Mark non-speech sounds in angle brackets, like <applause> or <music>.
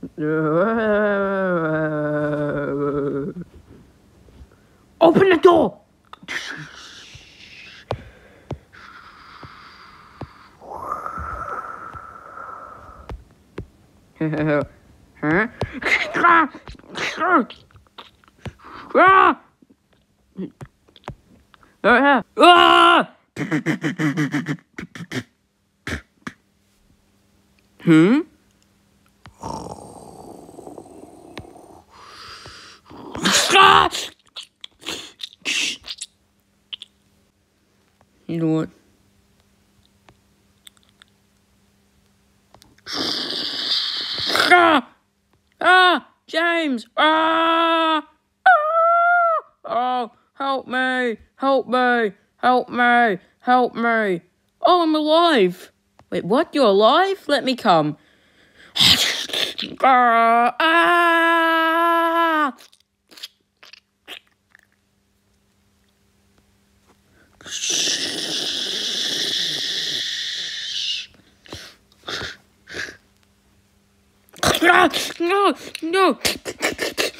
<laughs> Open the door! huh? <laughs> Hmm? You know what? Ah! Ah! James! Ah! Ah! Oh, help me! Help me! Help me! Help me! Oh, I'm alive! Wait, what? You're alive? Let me come. <laughs> ah! ah! No, no. Ah.